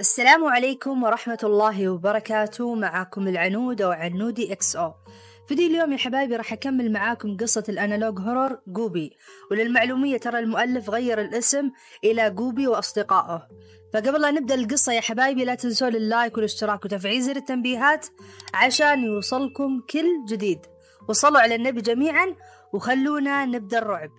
السلام عليكم ورحمة الله وبركاته. معاكم العنود أو عنودي XO. فيديو اليوم يا حبايبي راح أكمل معاكم قصة ال analog horror جوبي. وللمعلومية ترى المؤلف غير الاسم إلى جوبي وأصدقائه. فقبل لا نبدأ القصة يا حبايبي لا تنسون اللايك والاشتراك وتفعيل زر التنبيهات عشان يوصلكم كل جديد. وصلوا على النبي جميعا وخلونا نبدأ الرعب.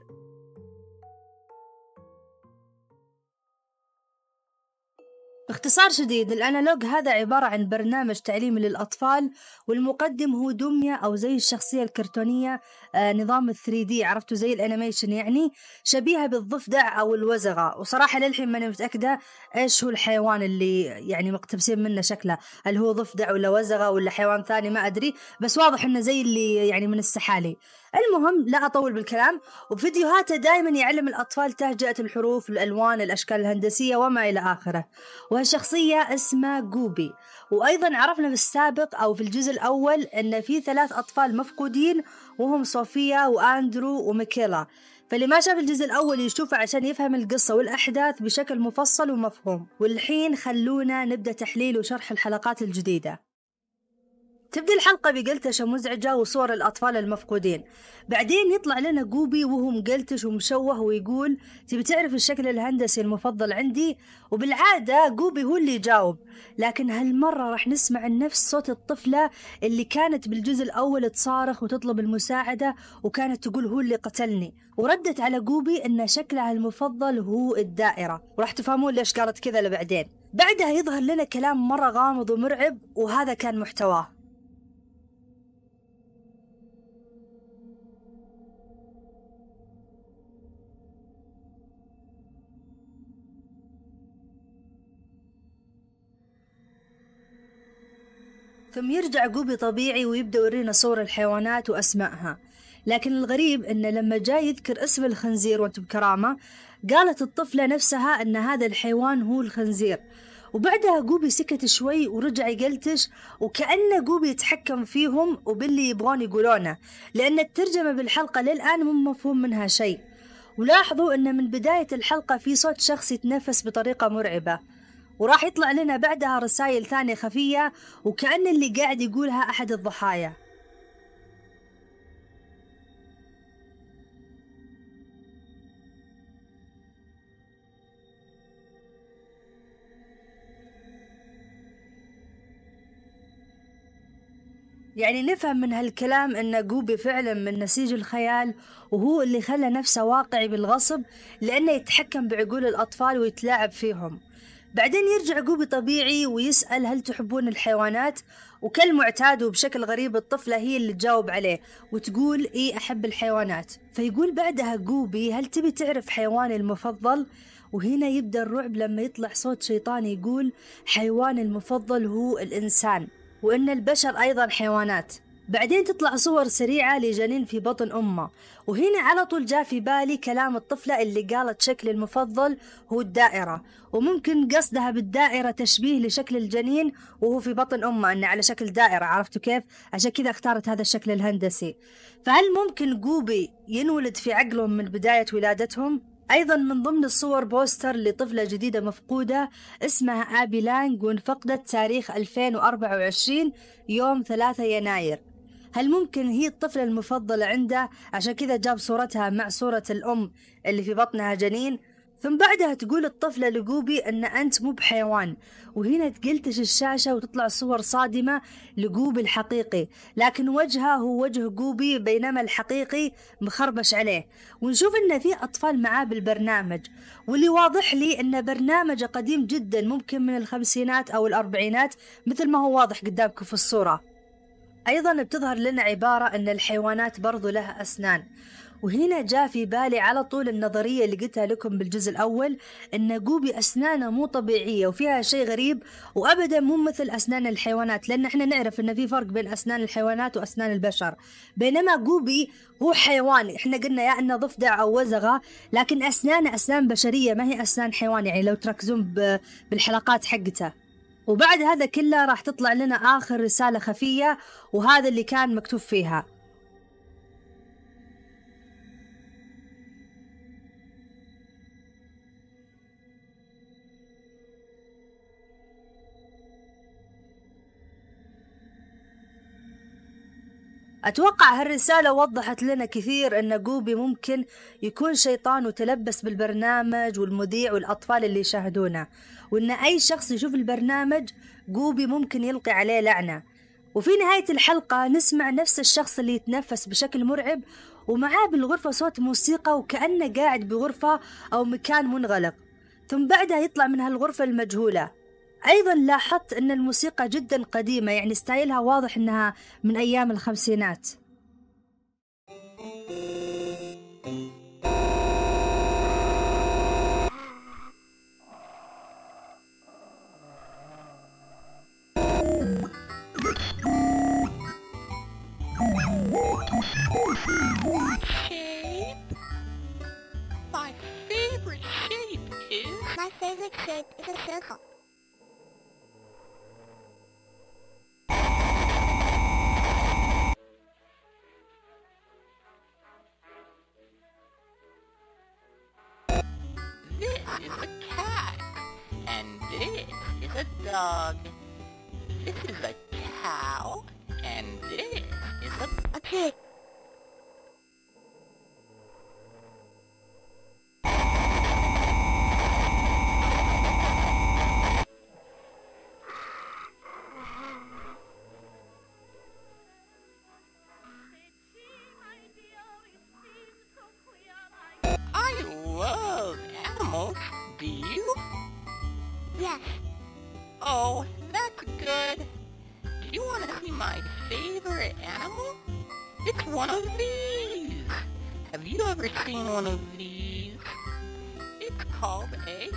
باختصار شديد الأنالوج هذا عبارة عن برنامج تعليمي للأطفال والمقدم هو دمية أو زي الشخصية الكرتونية آه نظام 3 دي عرفتوا زي الأنيميشن يعني شبيهة بالضفدع أو الوزغة. وصراحة للحين ماني متأكدة إيش هو الحيوان اللي يعني مقتبسين منه شكله هل هو ضفدع ولا وزغة ولا حيوان ثاني ما أدري بس واضح إنه زي اللي يعني من السحالي. المهم لا أطول بالكلام وفيديوهاته دائما يعلم الأطفال تهجئة الحروف الألوان الأشكال الهندسية وما إلى آخره. وهالشخصية اسمها جوبي. وأيضا عرفنا في السابق أو في الجزء الأول أن في ثلاث أطفال مفقودين وهم صوفيا وأندرو وميكيلا. فاللي ما شاف الجزء الأول يشوفه عشان يفهم القصة والأحداث بشكل مفصل ومفهوم. والحين خلونا نبدأ تحليل وشرح الحلقات الجديدة. تبدي الحلقة بقلتشة مزعجة وصور الأطفال المفقودين. بعدين يطلع لنا جوبي وهو مقلتش ومشوه ويقول تبي تعرف الشكل الهندسي المفضل عندي؟ وبالعادة جوبي هو اللي يجاوب. لكن هالمرة راح نسمع نفس صوت الطفلة اللي كانت بالجزء الأول تصارخ وتطلب المساعدة وكانت تقول هو اللي قتلني. وردت على جوبي أن شكلها المفضل هو الدائرة. وراح تفهمون ليش قالت كذا لبعدين. بعدها يظهر لنا كلام مرة غامض ومرعب وهذا كان محتواه. ثم يرجع جوبي طبيعي ويبدأ يورينا صور الحيوانات وأسمائها. لكن الغريب أنه لما جاي يذكر اسم الخنزير وأنتم بكرامة قالت الطفلة نفسها أن هذا الحيوان هو الخنزير. وبعدها جوبي سكت شوي ورجع يقلتش وكأنه جوبي يتحكم فيهم وباللي يبغون يقولونه لأن الترجمة بالحلقة للآن مو مفهوم منها شيء. ولاحظوا أن من بداية الحلقة في صوت شخص يتنفس بطريقة مرعبة. وراح يطلع لنا بعدها رسائل ثانية خفية وكأن اللي قاعد يقولها أحد الضحايا. يعني نفهم من هالكلام أن جوبي فعلا من نسيج الخيال وهو اللي خلى نفسه واقعي بالغصب لأنه يتحكم بعقول الأطفال ويتلاعب فيهم. بعدين يرجع جوبي طبيعي ويسأل هل تحبون الحيوانات؟ وكالمعتاد وبشكل غريب الطفلة هي اللي تجاوب عليه وتقول إيه أحب الحيوانات. فيقول بعدها جوبي هل تبي تعرف حيواني المفضل؟ وهنا يبدأ الرعب لما يطلع صوت شيطاني يقول حيواني المفضل هو الإنسان وإن البشر أيضا حيوانات. بعدين تطلع صور سريعة لجنين في بطن أمه وهنا على طول جاء في بالي كلام الطفلة اللي قالت شكل المفضل هو الدائرة وممكن قصدها بالدائرة تشبيه لشكل الجنين وهو في بطن أمه أنه على شكل دائرة عرفتوا كيف؟ عشان كذا اختارت هذا الشكل الهندسي فهل ممكن جوبي ينولد في عقلهم من بداية ولادتهم؟ أيضا من ضمن الصور بوستر لطفلة جديدة مفقودة اسمها آبي لانج وانفقدت تاريخ 2024 يوم 3 يناير هل ممكن هي الطفلة المفضلة عنده؟ عشان كذا جاب صورتها مع صورة الأم اللي في بطنها جنين. ثم بعدها تقول الطفلة لجوبي أن أنت مو بحيوان. وهنا تقلتش الشاشة وتطلع صور صادمة لجوبي الحقيقي. لكن وجهها هو وجه جوبي بينما الحقيقي مخربش عليه. ونشوف أن في أطفال معاه بالبرنامج. واللي واضح لي أن برنامجه قديم جدا ممكن من الخمسينات أو الأربعينات مثل ما هو واضح قدامكم في الصورة. أيضا بتظهر لنا عبارة أن الحيوانات برضو لها أسنان. وهنا جاء في بالي على طول النظرية اللي قلتها لكم بالجزء الأول أن جوبي أسنانه مو طبيعية وفيها شيء غريب وأبدا مو مثل أسنان الحيوانات لأن إحنا نعرف أن في فرق بين أسنان الحيوانات وأسنان البشر. بينما جوبي هو حيواني. إحنا قلنا يا أنه ضفدع أو وزغة لكن أسنانه أسنان بشرية ما هي أسنان حيوان. يعني لو تركزون بالحلقات حقته. وبعد هذا كله راح تطلع لنا آخر رسالة خفية وهذا اللي كان مكتوب فيها. أتوقع هالرسالة وضحت لنا كثير أن جوبي ممكن يكون شيطان وتلبس بالبرنامج والمذيع والأطفال اللي يشاهدونه. وأن أي شخص يشوف البرنامج جوبي ممكن يلقي عليه لعنة. وفي نهاية الحلقة نسمع نفس الشخص اللي يتنفس بشكل مرعب ومعاه بالغرفة صوت موسيقى وكأنه قاعد بغرفة أو مكان منغلق. ثم بعدها يطلع من هالغرفة المجهولة. أيضا لاحظت أن الموسيقى جدا قديمة يعني ستايلها واضح أنها من أيام الخمسينات. My favorite shape is a circle. Is a cat. And this is a dog. This is a cow. And this is a... A pig. My favorite animal? It's one of these. Have you ever seen one of these? It's called a...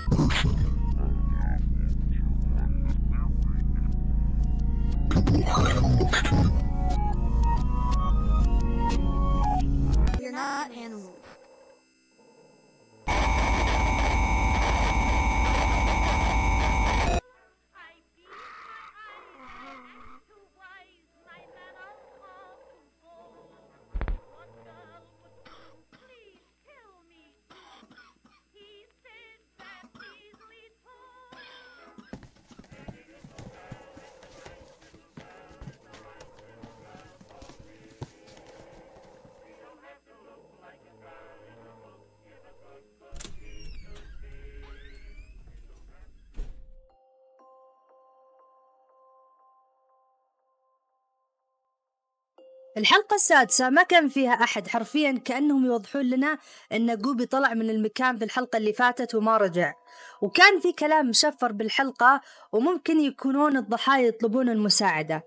الحلقة السادسة ما كان فيها أحد حرفيا كأنهم يوضحون لنا أن جوبي طلع من المكان في الحلقة اللي فاتت وما رجع. وكان في كلام مشفر بالحلقة وممكن يكونون الضحايا يطلبون المساعدة.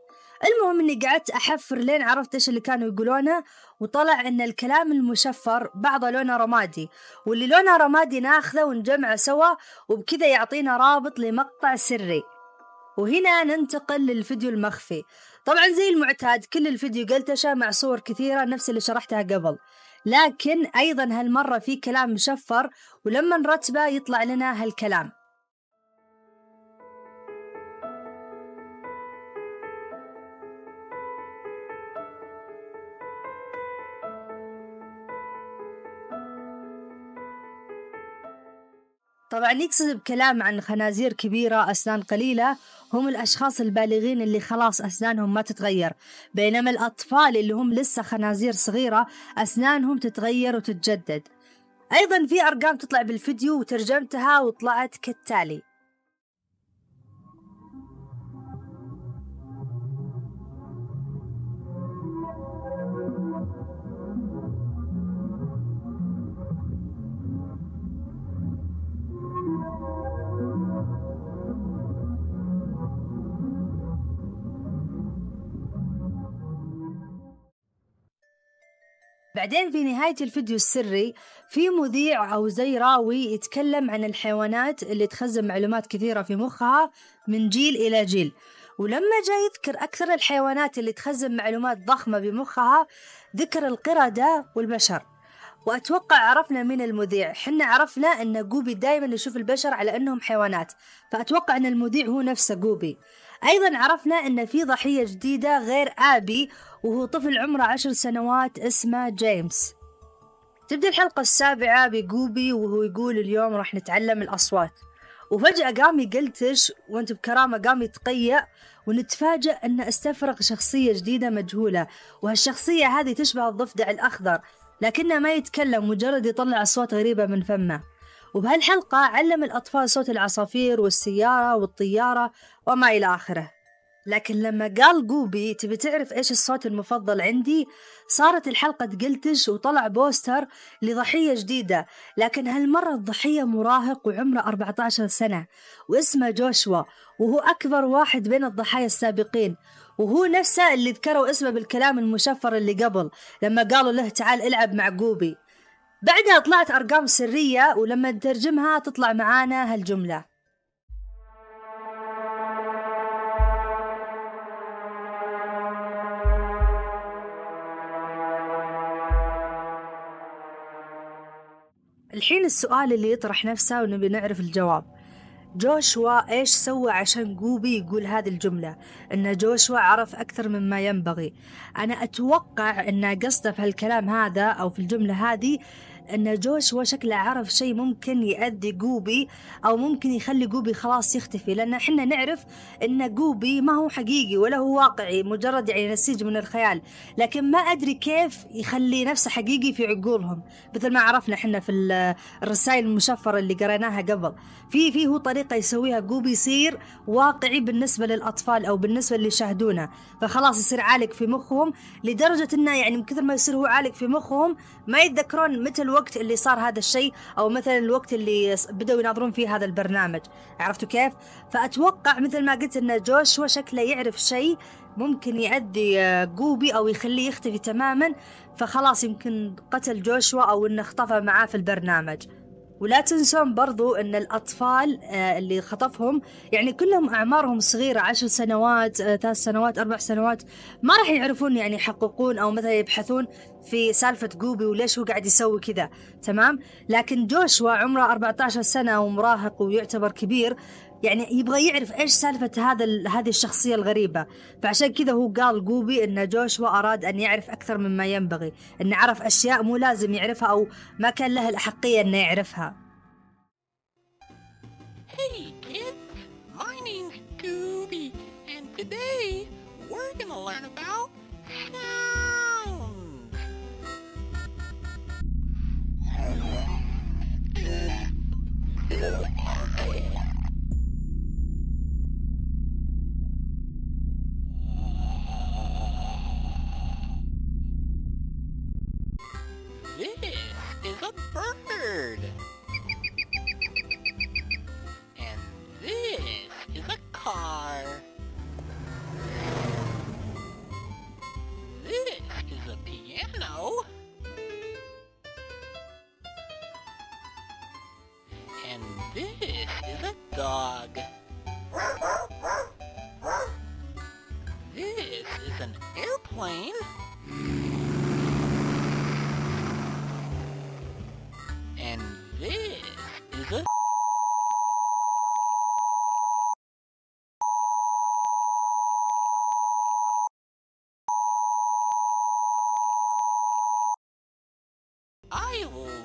المهم إني قعدت أحفر لين عرفت إيش اللي كانوا يقولونه وطلع إن الكلام المشفر بعضه لونه رمادي واللي لونه رمادي ناخذه ونجمعه سوا وبكذا يعطينا رابط لمقطع سري. وهنا ننتقل للفيديو المخفي. طبعا زي المعتاد كل الفيديو قلتشه مع صور كثيرة نفس اللي شرحتها قبل. لكن أيضا هالمرة في كلام مشفر ولما نرتبه يطلع لنا هالكلام. طبعا يقصد بكلام عن خنازير كبيرة أسنان قليلة. هم الأشخاص البالغين اللي خلاص أسنانهم ما تتغير. بينما الأطفال اللي هم لسه خنازير صغيرة أسنانهم تتغير وتتجدد. أيضا في أرقام تطلع بالفيديو وترجمتها وطلعت كالتالي. بعدين في نهاية الفيديو السري في مذيع أو زي راوي يتكلم عن الحيوانات اللي تخزن معلومات كثيرة في مخها من جيل إلى جيل. ولما جاء يذكر أكثر الحيوانات اللي تخزن معلومات ضخمة بمخها ذكر القردة والبشر. وأتوقع عرفنا من المذيع. حنا عرفنا أن جوبي دائما يشوف البشر على أنهم حيوانات. فأتوقع أن المذيع هو نفسه جوبي. أيضا عرفنا أن في ضحية جديدة غير آبي وهو طفل عمره عشر سنوات اسمه جيمس. تبدأ الحلقة السابعة بجوبي وهو يقول اليوم راح نتعلم الأصوات. وفجأة قام يقلتش وأنت بكرامة قام يتقيأ ونتفاجأ أنه استفرغ شخصية جديدة مجهولة. وهالشخصية هذه تشبه الضفدع الأخضر لكنه ما يتكلم مجرد يطلع أصوات غريبة من فمه. وبهالحلقة علم الأطفال صوت العصافير والسيارة والطيارة وما إلى آخره. لكن لما قال جوبي تبي تعرف إيش الصوت المفضل عندي؟ صارت الحلقة تقلتش وطلع بوستر لضحية جديدة. لكن هالمرة الضحية مراهق وعمره 14 سنة واسمه جوشوا وهو أكبر واحد بين الضحايا السابقين. وهو نفسه اللي ذكروا اسمه بالكلام المشفر اللي قبل لما قالوا له تعال إلعب مع جوبي بعدها طلعت أرقام سرية ولما نترجمها تطلع معانا هالجملة. الحين السؤال اللي يطرح نفسه ونبي نعرف الجواب. جوشوا إيش سوى عشان جوبي يقول هذه الجملة؟ إن جوشوا عرف أكثر مما ينبغي. أنا أتوقع إن قصده في هالكلام هذا أو في الجملة هذه إن جوشوا شكله عرف شيء ممكن يأذي جوبي أو ممكن يخلي جوبي خلاص يختفي. لأن إحنا نعرف إن جوبي ما هو حقيقي ولا هو واقعي مجرد يعني نسيج من الخيال. لكن ما أدري كيف يخلي نفسه حقيقي في عقولهم. مثل ما عرفنا إحنا في الرسائل المشفرة اللي قريناها قبل. في في هو طريقة يسويها جوبي يصير واقعي بالنسبة للأطفال أو بالنسبة اللي يشاهدونه. فخلاص يصير عالق في مخهم لدرجة إنه يعني من كثر ما يصير هو عالق في مخهم ما يتذكرون متى الوقت اللي صار هذا الشيء أو مثلا الوقت اللي بدأوا يناظرون فيه هذا البرنامج عرفتوا كيف؟ فأتوقع مثل ما قلت إن جوشوا شكله يعرف شيء ممكن يأذي جوبي أو يخليه يختفي تماما فخلاص يمكن قتل جوشوا أو إنه اختفى معاه في البرنامج ولا تنسون برضو إن الأطفال آه، اللي خطفهم يعني كلهم أعمارهم صغيرة عشر سنوات آه، ثلاث سنوات أربع سنوات ما راح يعرفون يعني يحققون أو مثلا يبحثون في سالفة جوبي وليش هو قاعد يسوي كذا تمام؟ لكن جوشوا عمره 14 سنة ومراهق ويعتبر كبير يعني يبغى يعرف إيش سالفة هذا هذه الشخصية الغريبة. فعشان كذا هو قال جوبي إن جوشوا أراد أن يعرف أكثر مما ينبغي. إن عرف أشياء مو لازم يعرفها أو ما كان له الاحقية إنه يعرفها. Hey kids, my name's Gooby, and today we're gonna learn about sounds. a bird. And this is a car.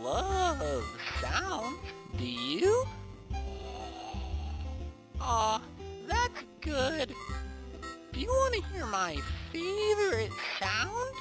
Love sound. Do you? Aw, that's good. Do you want to hear my favorite sound?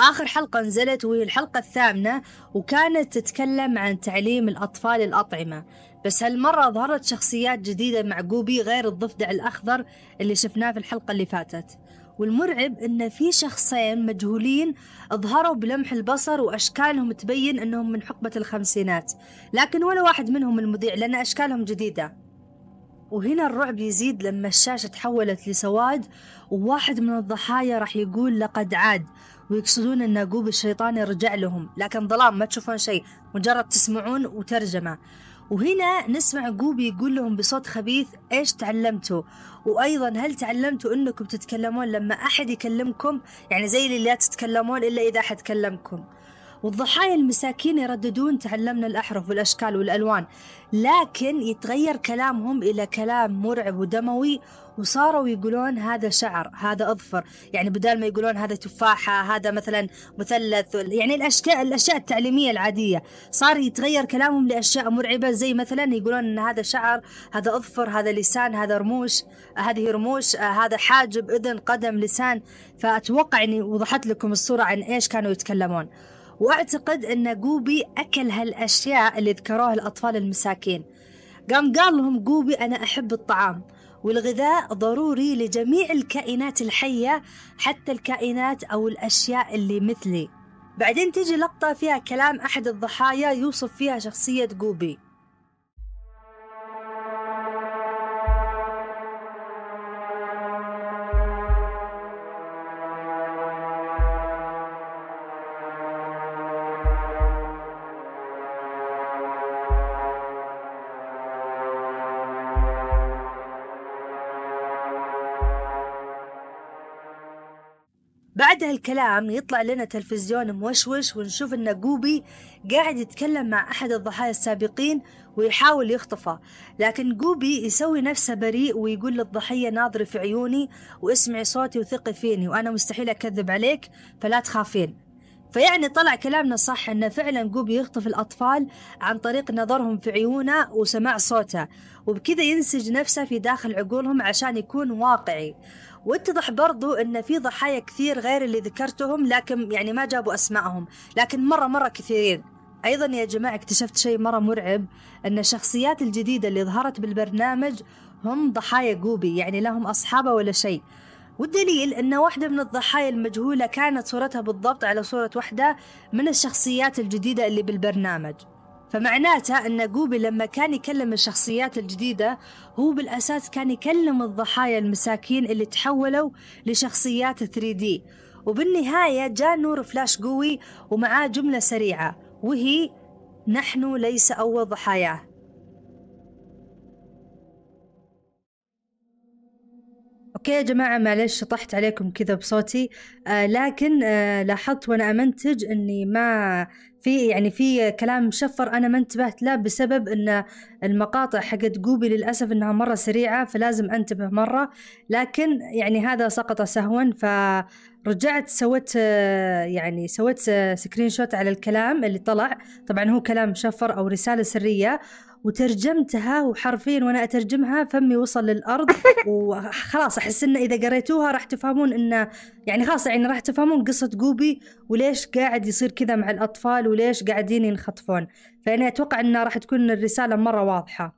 آخر حلقة نزلت وهي الحلقة الثامنة وكانت تتكلم عن تعليم الأطفال الأطعمة. بس هالمرة ظهرت شخصيات جديدة مع جوبي غير الضفدع الأخضر اللي شفناه في الحلقة اللي فاتت. والمرعب إن في شخصين مجهولين ظهروا بلمح البصر وأشكالهم تبين إنهم من حقبة الخمسينات. لكن ولا واحد منهم المذيع لأن أشكالهم جديدة. وهنا الرعب يزيد لما الشاشة تحولت لسواد وواحد من الضحايا راح يقول لقد عاد. ويقصدون أن جوبي الشيطاني رجع لهم لكن ظلام ما تشوفون شيء مجرد تسمعون وترجمة. وهنا نسمع جوبي يقول لهم بصوت خبيث إيش تعلمتوا؟ وأيضا هل تعلمتوا أنكم تتكلمون لما أحد يكلمكم؟ يعني زي اللي لا تتكلمون إلا إذا أحد كلمكم. والضحايا المساكين يرددون تعلمنا الأحرف والأشكال والألوان لكن يتغير كلامهم إلى كلام مرعب ودموي وصاروا يقولون هذا شعر هذا أظفر يعني بدال ما يقولون هذا تفاحة هذا مثلا مثلث يعني الأشياء الأشياء التعليمية العادية صار يتغير كلامهم لأشياء مرعبة زي مثلا يقولون أن هذا شعر هذا أظفر هذا لسان هذا رموش هذه رموش هذا حاجب إذن قدم لسان. فأتوقع أني وضحت لكم الصورة عن إيش كانوا يتكلمون. واعتقد أن جوبي أكل هالأشياء اللي ذكروها الأطفال المساكين. قام قال لهم جوبي أنا أحب الطعام والغذاء ضروري لجميع الكائنات الحية حتى الكائنات أو الأشياء اللي مثلي. بعدين تجي لقطة فيها كلام أحد الضحايا يوصف فيها شخصية جوبي. بعد هالكلام يطلع لنا تلفزيون موشوش ونشوف إن جوبي قاعد يتكلم مع أحد الضحايا السابقين ويحاول يخطفه. لكن جوبي يسوي نفسه بريء ويقول للضحية ناظري في عيوني واسمعي صوتي وثقي فيني وأنا مستحيل أكذب عليك فلا تخافين. فيعني طلع كلامنا صح ان فعلا جوبي يخطف الأطفال عن طريق نظرهم في عيونه وسماع صوته وبكذا ينسج نفسه في داخل عقولهم عشان يكون واقعي. واتضح برضو إن في ضحايا كثير غير اللي ذكرتهم لكن يعني ما جابوا اسمائهم لكن مرة مرة كثيرين. أيضا يا جماعة اكتشفت شيء مرة مرعب إن الشخصيات الجديدة اللي ظهرت بالبرنامج هم ضحايا جوبي يعني لهم أصحابة ولا شيء. والدليل أن واحدة من الضحايا المجهولة كانت صورتها بالضبط على صورة واحدة من الشخصيات الجديدة اللي بالبرنامج. فمعناته أن جوبي لما كان يكلم الشخصيات الجديدة هو بالأساس كان يكلم الضحايا المساكين اللي تحولوا لشخصيات 3D وبالنهاية جاء نور فلاش قوي ومعاه جملة سريعة وهي نحن ليس أول ضحاياه okay يا جماعة معلش شطحت عليكم كذا بصوتي. آه لكن آه لاحظت وأنا أمنتج إني ما في يعني في كلام مشفر أنا ما انتبهت له بسبب إن المقاطع حقت جوبي للأسف إنها مرة سريعة فلازم أنتبه مرة. لكن يعني هذا سقط سهوا فرجعت سويت آه يعني سويت screenshot على الكلام اللي طلع. طبعا هو كلام مشفر أو رسالة سرية. وترجمتها وحرفيا وأنا أترجمها فمي وصل للأرض وخلاص أحس إن إذا قريتوها راح تفهمون انه يعني خلاص يعني راح تفهمون قصة جوبي وليش قاعد يصير كذا مع الأطفال وليش قاعدين ينخطفون. فأنا أتوقع إنها راح تكون الرسالة مرة واضحة.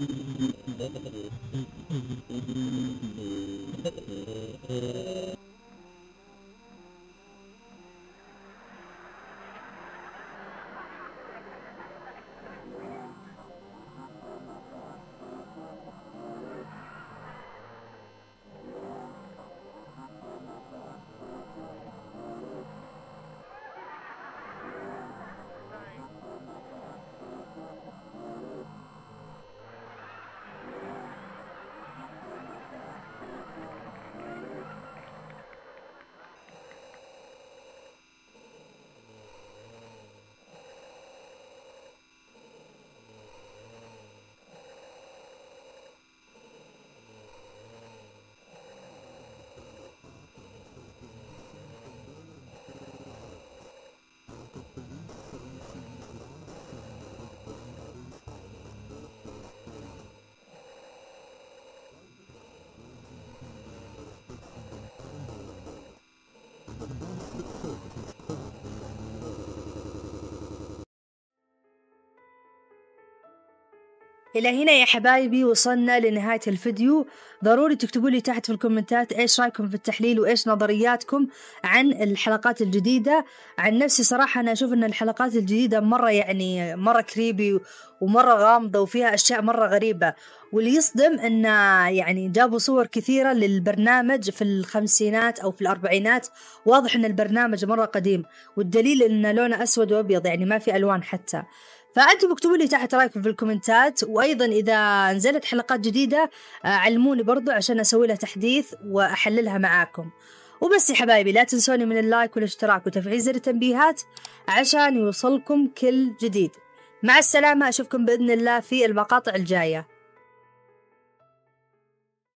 Thank you. إلى هنا يا حبايبي وصلنا لنهاية الفيديو. ضروري تكتبوا لي تحت في الكومنتات إيش رأيكم في التحليل وإيش نظرياتكم عن الحلقات الجديدة. عن نفسي صراحة أنا أشوف أن الحلقات الجديدة مرة يعني مرة كريبي ومرة غامضة وفيها أشياء مرة غريبة. واللي يصدم أن يعني جابوا صور كثيرة للبرنامج في الخمسينات أو في الأربعينات. واضح أن البرنامج مرة قديم. والدليل أن لونه أسود وأبيض يعني ما في ألوان حتى. فأنتم اكتبوا لي تحت رأيكم في الكومنتات وأيضا إذا نزلت حلقات جديدة آه، علموني برضو عشان أسوي لها تحديث وأحللها معاكم. وبس يا حبايبي لا تنسوني من اللايك والاشتراك وتفعيل زر التنبيهات عشان يوصلكم كل جديد. مع السلامة أشوفكم بإذن الله في المقاطع الجاية.